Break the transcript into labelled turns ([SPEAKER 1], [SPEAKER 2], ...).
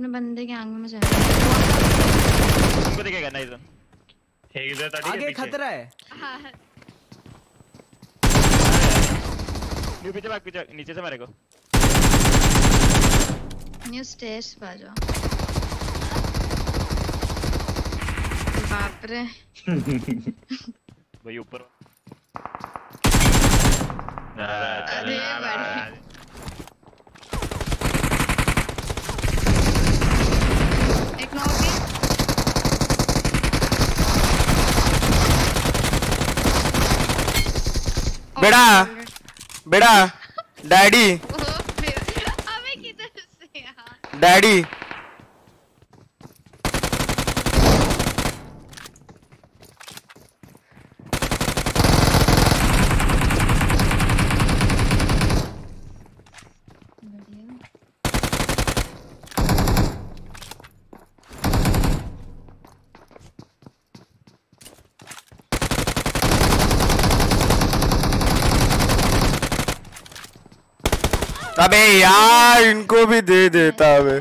[SPEAKER 1] अपने बंदे के आंग में चल
[SPEAKER 2] तुमको दिखेगा ना इधर।
[SPEAKER 3] एक इधर था
[SPEAKER 4] आगे खतरा है।
[SPEAKER 1] हाँ
[SPEAKER 2] न्यू पीछे भाग पीछे नीचे से मारेगा
[SPEAKER 1] न्यू स्टेज पे आ जाओ। बाप रे।
[SPEAKER 2] भाई ऊपर।
[SPEAKER 5] बेड़ा बेड़ा डैडी। डैडी। अबे यार इनको भी दे देता अबे